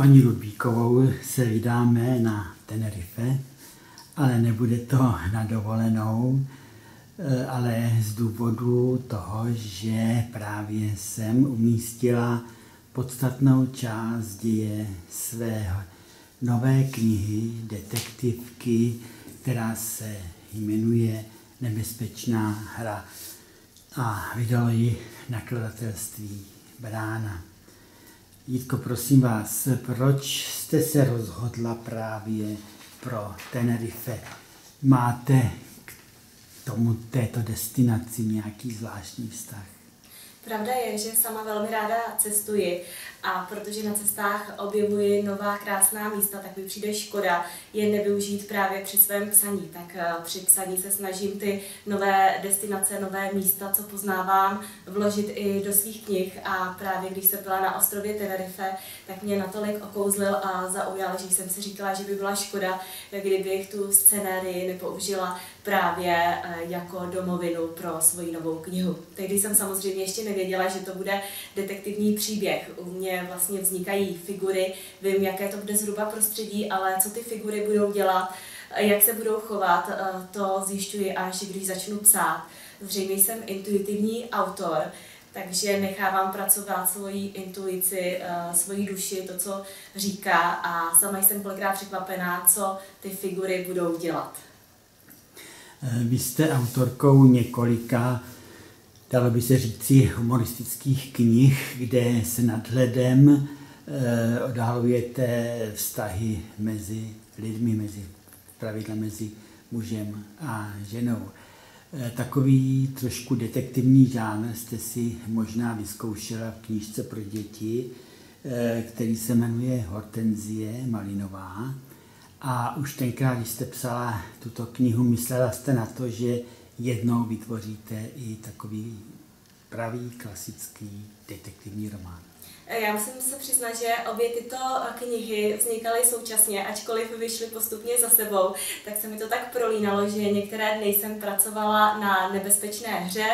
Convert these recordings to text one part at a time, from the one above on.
paní Ludvíkovou se vydáme na Tenerife, ale nebude to na dovolenou, eh, ale z důvodu toho, že právě jsem umístila podstatnou část děje své nové knihy, detektivky, která se jmenuje Nebezpečná hra a vydalo ji nakladatelství Brána. Jitko, prosím vás, proč jste se rozhodla právě pro Tenerife? Máte k tomu této destinaci nějaký zvláštní vztah? Pravda je, že sama velmi ráda cestuji a protože na cestách objevuji nová krásná místa, tak mi přijde škoda je nevyužít právě při svém psaní. Tak eh, při psaní se snažím ty nové destinace, nové místa, co poznávám, vložit i do svých knih a právě když jsem byla na ostrově Tenerife, tak mě natolik okouzlil a zaujal, že jsem si říkala, že by byla škoda, kdybych tu scenérii nepoužila právě eh, jako domovinu pro svoji novou knihu. Tehdy jsem samozřejmě ještě nevěděla, že to bude detektivní příběh. U mě vlastně vznikají figury, vím, jaké to bude zhruba prostředí, ale co ty figury budou dělat, jak se budou chovat, eh, to zjišťuji až když začnu psát. Zřejmě jsem intuitivní autor, takže nechávám pracovat svoji intuici, eh, svoji duši, to, co říká a sama jsem kolikrát překvapená, co ty figury budou dělat. Eh, vy jste autorkou několika, dalo by se říci, humoristických knih, kde se nadhledem eh, odhalujete vztahy mezi lidmi, mezi pravidla mezi mužem a ženou. Eh, takový trošku detektivní žánr jste si možná vyzkoušela v knížce pro děti, který se jmenuje Hortenzie Malinová. A už tenkrát, když jste psala tuto knihu, myslela jste na to, že jednou vytvoříte i takový pravý klasický detektivní román. Já musím se přiznat, že obě tyto knihy vznikaly současně, ačkoliv vyšly postupně za sebou, tak se mi to tak prolínalo, že některé dny jsem pracovala na nebezpečné hře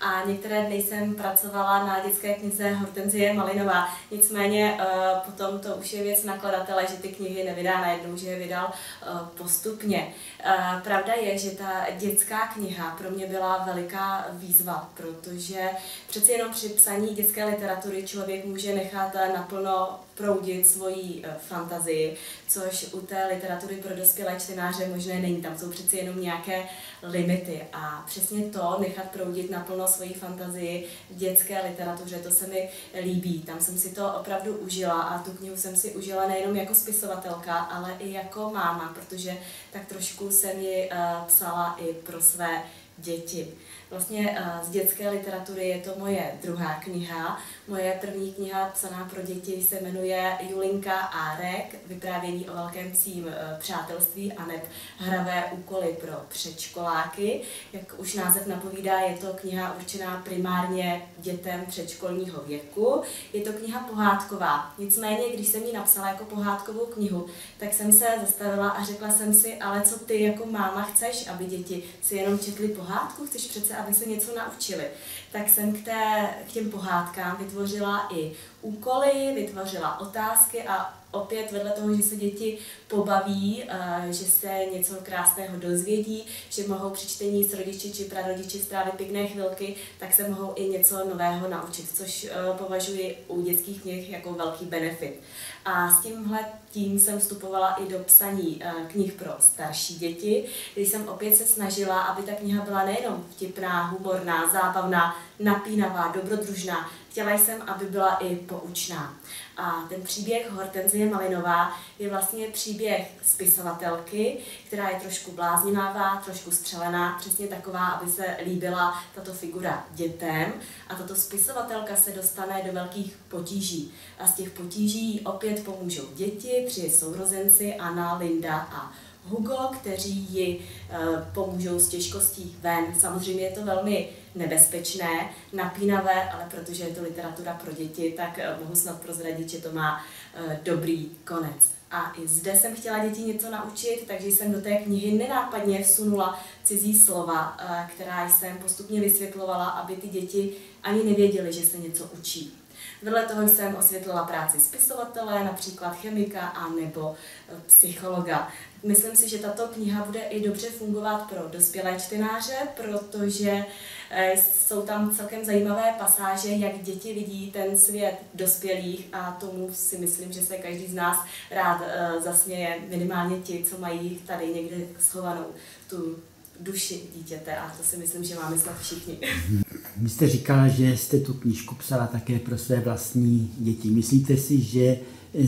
a některé dny jsem pracovala na dětské knize Hortenzie Malinová. Nicméně eh, potom to už je věc nakladatele, že ty knihy nevydá najednou, že je vydal eh, postupně. Eh, pravda je, že ta dětská kniha pro mě byla veliká výzva, protože přeci jenom při psaní dětské literatury člověk může nechat naplno proudit svoji eh, fantazii, což u té literatury pro dospělé čtenáře možné není. Tam jsou přeci jenom nějaké limity a přesně to nechat proudit naplno svoji fantazii v dětské literatuře, to se mi líbí. Tam jsem si to opravdu užila a tu knihu jsem si užila nejenom jako spisovatelka, ale i jako máma, protože tak trošku jsem ji uh, psala i pro své děti. Vlastně uh, z dětské literatury je to moje druhá kniha. Moje první kniha psaná pro děti se jmenuje Julinka a Rek, vyprávění o velkém cím uh, přátelství a neb hravé úkoly pro předškoláky. Jak už název napovídá, je to kniha určená primárně dětem předškolního věku. Je to kniha pohádková. Nicméně, když jsem ji napsala jako pohádkovou knihu, tak jsem se zastavila a řekla jsem si, ale co ty jako máma chceš, aby děti si jenom četly pohádku? Chceš přece aby se něco naučili. Tak jsem k, té, k těm pohádkám vytvořila i úkoly, vytvořila otázky a opět vedle toho, že se děti pobaví, eh, že se něco krásného dozvědí, že mohou při čtení s rodiči či prarodiči strávit pěkné chvilky, tak se mohou i něco nového naučit, což eh, považuji u dětských knih jako velký benefit. A s tímhle tím jsem vstupovala i do psaní eh, knih pro starší děti, kdy jsem opět se snažila, aby ta kniha byla nejenom vtipná, humorná, zábavná, napínavá, dobrodružná, chtěla jsem, aby byla i poučná. A ten příběh Hortenzie Malinová je vlastně příběh spisovatelky, která je trošku bláznivá, trošku střelená, přesně taková, aby se líbila tato figura dětem. A tato spisovatelka se dostane do velkých potíží. A z těch potíží opět pomůžou děti, tři sourozenci, Anna, Linda a Hugo, kteří ji eh, pomůžou s těžkostí ven. Samozřejmě je to velmi nebezpečné, napínavé, ale protože je to literatura pro děti, tak eh, mohu snad prozradit, že to má eh, dobrý konec. A i zde jsem chtěla děti něco naučit, takže jsem do té knihy nenápadně vsunula cizí slova, která jsem postupně vysvětlovala, aby ty děti ani nevěděly, že se něco učí. Vedle toho jsem osvětlila práci spisovatele, například chemika a nebo eh, psychologa. Myslím si, že tato kniha bude i dobře fungovat pro dospělé čtenáře, protože eh, jsou tam celkem zajímavé pasáže, jak děti vidí ten svět dospělých a tomu si myslím, že se každý z nás rád eh, zasměje, minimálně ti, co mají tady někde schovanou tu duši dítěte a to si myslím, že máme snad všichni. Vy jste říkala, že jste tu knížku psala také pro své vlastní děti. Myslíte si, že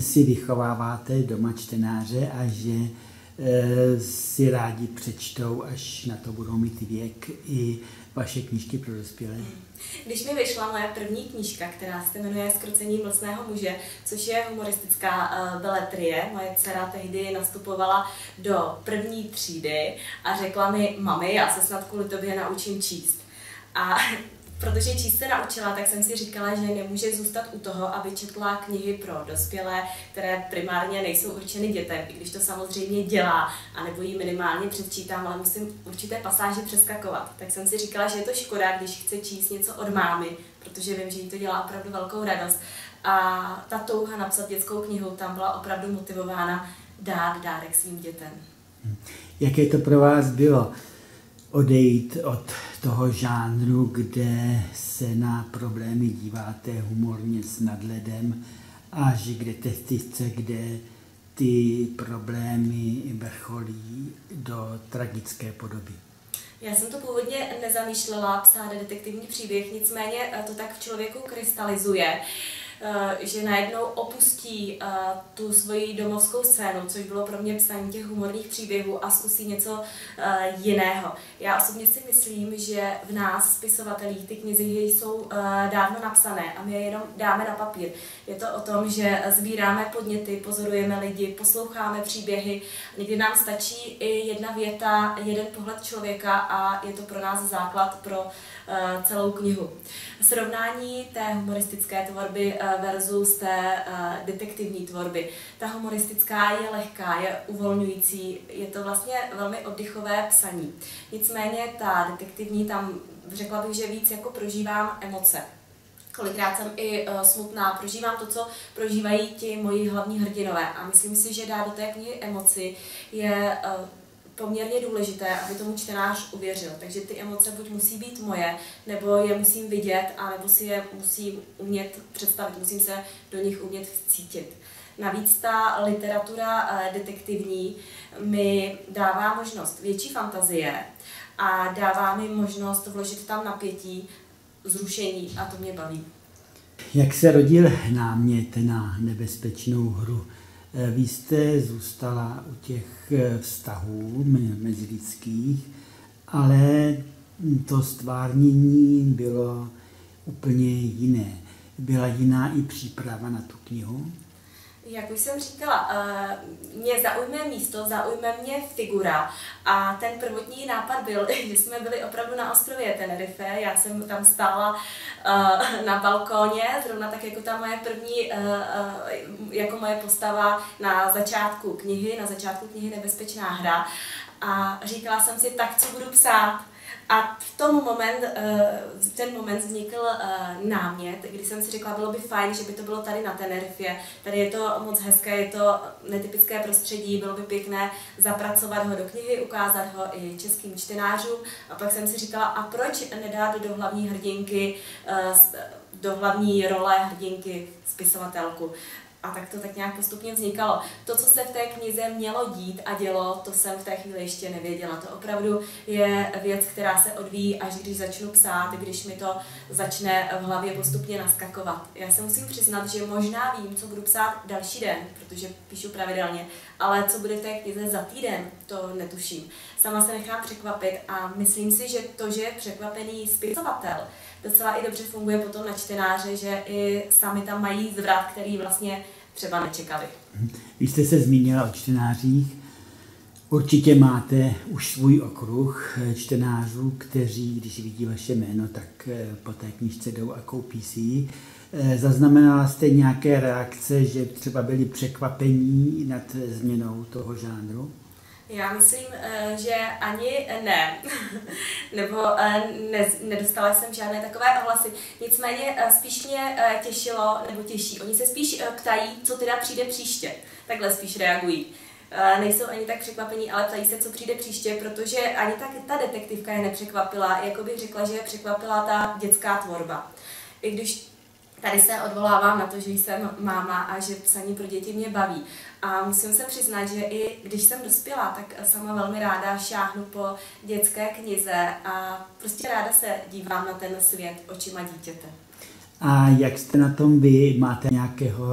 si vychováváte doma čtenáře a že eh, si rádi přečtou, až na to budou mít věk i vaše knížky pro dospělé? Když mi vyšla moje první knížka, která se jmenuje Skrucení mlsného muže, což je humoristická uh, beletrie, moje dcera tehdy nastupovala do první třídy a řekla mi, mami, já se snad kvůli tobě naučím číst. A protože číst se naučila, tak jsem si říkala, že nemůže zůstat u toho, aby četla knihy pro dospělé, které primárně nejsou určeny dětem, i když to samozřejmě dělá, anebo ji minimálně předčítám, ale musím určité pasáže přeskakovat. Tak jsem si říkala, že je to škoda, když chce číst něco od mámy, protože vím, že jí to dělá opravdu velkou radost. A ta touha napsat dětskou knihu tam byla opravdu motivována dát dárek svým dětem. Jaké to pro vás bylo? Odejít od toho žánru, kde se na problémy díváte humorně s nadhledem až k detektivce, kde ty problémy vrcholí do tragické podoby. Já jsem to původně nezamýšlela psát detektivní příběh, nicméně to tak v člověku krystalizuje. Eh, že najednou opustí eh, tu svoji domovskou scénu, což bylo pro mě psaní těch humorných příběhů a zkusí něco eh, jiného. Já osobně si myslím, že v nás, spisovatelích, ty knihy jsou dávno napsané a my je jenom dáme na papír. Je to o tom, že sbíráme podněty, pozorujeme lidi, posloucháme příběhy. Někdy nám stačí i jedna věta, jeden pohled člověka a je to pro nás základ pro celou knihu. Srovnání té humoristické tvorby versus té uh, detektivní tvorby. Ta humoristická je lehká, je uvolňující, je to vlastně velmi oddychové psaní. Nicméně ta detektivní tam řekla bych, že víc jako prožívám emoce. Kolikrát jsem i uh, smutná, prožívám to, co prožívají ti moji hlavní hrdinové a myslím si, že dá do té knihy emoci je uh, poměrně důležité, aby tomu čtenář uvěřil. Takže ty emoce buď musí být moje, nebo je musím vidět, a nebo si je musím umět představit, musím se do nich umět cítit. Navíc ta literatura eh, detektivní mi dává možnost větší fantazie a dává mi možnost vložit tam napětí, zrušení a to mě baví. Jak se rodil námět na nebezpečnou hru? Eh, vy jste zůstala u těch eh, vztahů mezilidských, ale to stvárnění bylo úplně jiné. Byla jiná i příprava na tu knihu? Jak už jsem říkala, uh, mě zaujme místo, zaujme mě figura. A ten prvotní nápad byl, že jsme byli opravdu na ostrově Tenerife, já jsem tam stála uh, na balkóně, zrovna tak jako ta moje první, uh, jako moje postava na začátku knihy, na začátku knihy Nebezpečná hra. A říkala jsem si, tak co budu psát, a v tom moment, eh, ten moment vznikl eh, námět, kdy jsem si řekla, bylo by fajn, že by to bylo tady na Tenerifě. Tady je to moc hezké, je to netypické prostředí, bylo by pěkné zapracovat ho do knihy, ukázat ho i českým čtenářům. A pak jsem si říkala, a proč nedát do hlavní hrdinky, eh, do hlavní role hrdinky spisovatelku. A tak to tak nějak postupně vznikalo. To, co se v té knize mělo dít a dělo, to jsem v té chvíli ještě nevěděla. To opravdu je věc, která se odvíjí, až když začnu psát, když mi to začne v hlavě postupně naskakovat. Já se musím přiznat, že možná vím, co budu psát další den, protože píšu pravidelně, ale co bude v té knize za týden, to netuším. Sama se nechám překvapit a myslím si, že to, že je překvapený spisovatel, docela i dobře funguje potom na čtenáře, že i sami tam mají zvrat, který vlastně třeba nečekali. Vy jste se zmínila o čtenářích. Určitě máte už svůj okruh čtenářů, kteří, když vidí vaše jméno, tak eh, po té knižce jdou a koupí si ji. Eh, zaznamenala jste nějaké reakce, že třeba byli překvapení nad změnou toho žánru? Já myslím, eh, že ani ne. nebo eh, ne, nedostala jsem žádné takové ohlasy. Nicméně eh, spíš mě těšilo, nebo těší, oni se spíš ptají, co teda přijde příště. Takhle spíš reagují. Nejsou ani tak překvapení, ale ptají se, co přijde příště, protože ani tak ta detektivka je nepřekvapila, jako bych řekla, že je překvapila ta dětská tvorba. I když Tady se odvolávám na to, že jsem máma a že psaní pro děti mě baví. A musím se přiznat, že i když jsem dospělá, tak sama velmi ráda šáhnu po dětské knize a prostě ráda se dívám na ten svět očima dítěte. A jak jste na tom vy? Máte nějakého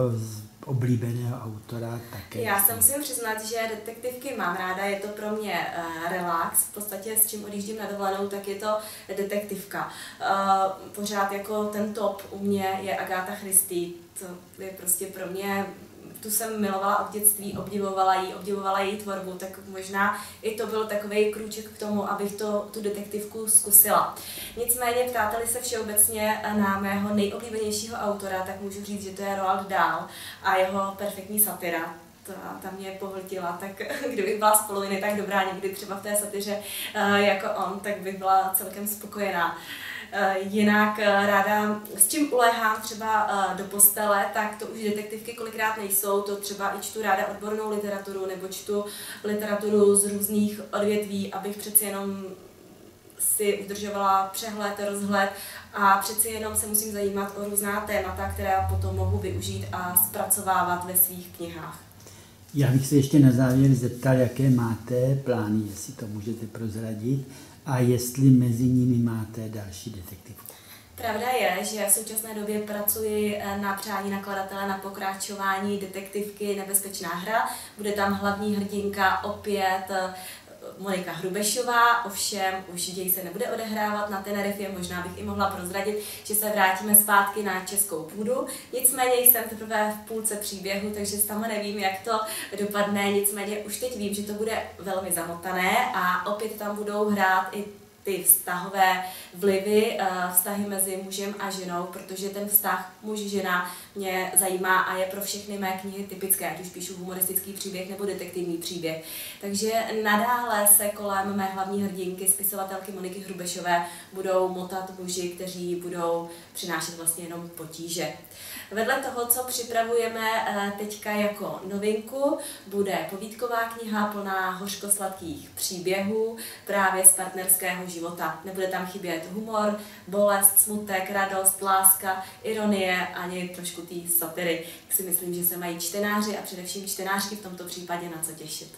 oblíbeného autora také. Já se musím přiznat, že detektivky mám ráda, je to pro mě uh, relax, v podstatě s čím odjíždím na dovolenou, tak je to detektivka. Uh, pořád jako ten top u mě je Agáta Christie, to je prostě pro mě tu jsem milovala od dětství, obdivovala ji, obdivovala její tvorbu, tak možná i to byl takový krůček k tomu, abych to, tu detektivku zkusila. Nicméně ptáte se všeobecně na mého nejoblíbenějšího autora, tak můžu říct, že to je Roald Dahl a jeho perfektní satira ta, ta mě pohltila, tak kdybych byla z poloviny tak dobrá někdy třeba v té satyře eh, jako on, tak bych byla celkem spokojená. Eh, jinak eh, ráda, s čím ulehám třeba do postele, tak to už detektivky kolikrát nejsou, to třeba i čtu ráda odbornou literaturu nebo čtu literaturu z různých odvětví, abych přeci jenom si udržovala přehled, rozhled a přeci jenom se musím zajímat o různá témata, která potom mohu využít a zpracovávat ve svých knihách. Já bych se ještě na závěr zeptal, jaké máte plány, jestli to můžete prozradit, a jestli mezi nimi máte další detektivku. Pravda je, že v současné době pracuji eh, na přání nakladatele na pokračování detektivky Nebezpečná hra. Bude tam hlavní hrdinka opět eh, Monika Hrubešová, ovšem už děj se nebude odehrávat na Tenerifě, možná bych i mohla prozradit, že se vrátíme zpátky na českou půdu. Nicméně jsem teprve v půlce příběhu, takže sama nevím, jak to dopadne, nicméně už teď vím, že to bude velmi zamotané a opět tam budou hrát i ty vztahové vlivy, eh, vztahy mezi mužem a ženou, protože ten vztah muž-žena mě zajímá a je pro všechny mé knihy typické, ať už píšu humoristický příběh nebo detektivní příběh. Takže nadále se kolem mé hlavní hrdinky, spisovatelky Moniky Hrubešové, budou motat muži, kteří budou přinášet vlastně jenom potíže. Vedle toho, co připravujeme eh, teďka jako novinku, bude povídková kniha plná hořkosladkých příběhů právě z partnerského života. Nebude tam chybět humor, bolest, smutek, radost, láska, ironie ani trošku té satyry. Tak si myslím, že se mají čtenáři a především čtenářky v tomto případě na co těšit.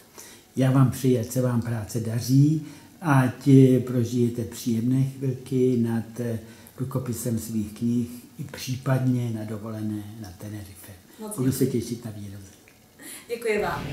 Já vám přeji, ať se vám práce daří, ať prožijete příjemné chvilky nad eh, rukopisem svých knih i případně na dovolené na Tenerife. Budu se těšit na výroze. Děkuji vám.